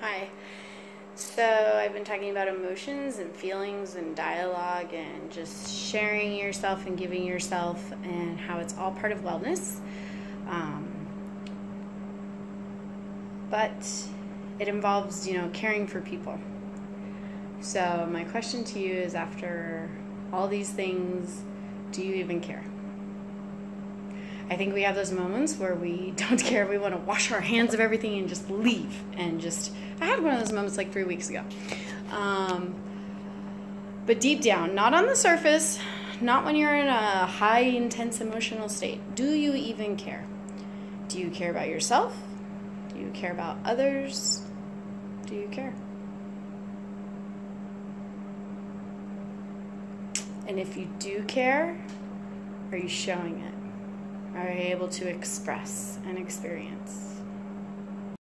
Hi. So, I've been talking about emotions and feelings and dialogue and just sharing yourself and giving yourself and how it's all part of wellness. Um, but it involves, you know, caring for people. So, my question to you is after all these things, do you even care? I think we have those moments where we don't care. We want to wash our hands of everything and just leave. And just, I had one of those moments like three weeks ago. Um, but deep down, not on the surface, not when you're in a high, intense emotional state, do you even care? Do you care about yourself? Do you care about others? Do you care? And if you do care, are you showing it? are you able to express and experience.